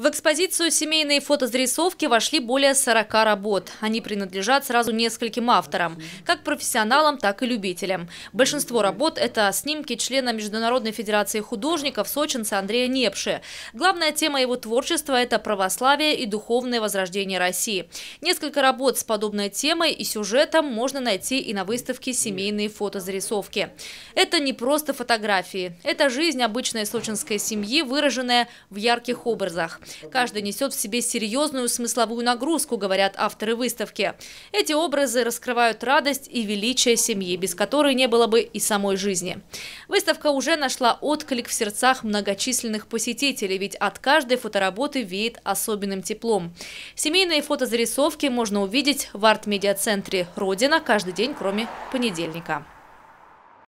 В экспозицию семейные фотозарисовки вошли более 40 работ. Они принадлежат сразу нескольким авторам, как профессионалам, так и любителям. Большинство работ – это снимки члена Международной Федерации художников сочинца Андрея Непши. Главная тема его творчества – это православие и духовное возрождение России. Несколько работ с подобной темой и сюжетом можно найти и на выставке «Семейные фотозарисовки». Это не просто фотографии. Это жизнь обычной сочинской семьи, выраженная в ярких образах. Каждый несет в себе серьезную смысловую нагрузку, говорят авторы выставки. Эти образы раскрывают радость и величие семьи, без которой не было бы и самой жизни. Выставка уже нашла отклик в сердцах многочисленных посетителей, ведь от каждой фотоработы веет особенным теплом. Семейные фотозарисовки можно увидеть в арт-медиа-центре «Родина» каждый день, кроме понедельника.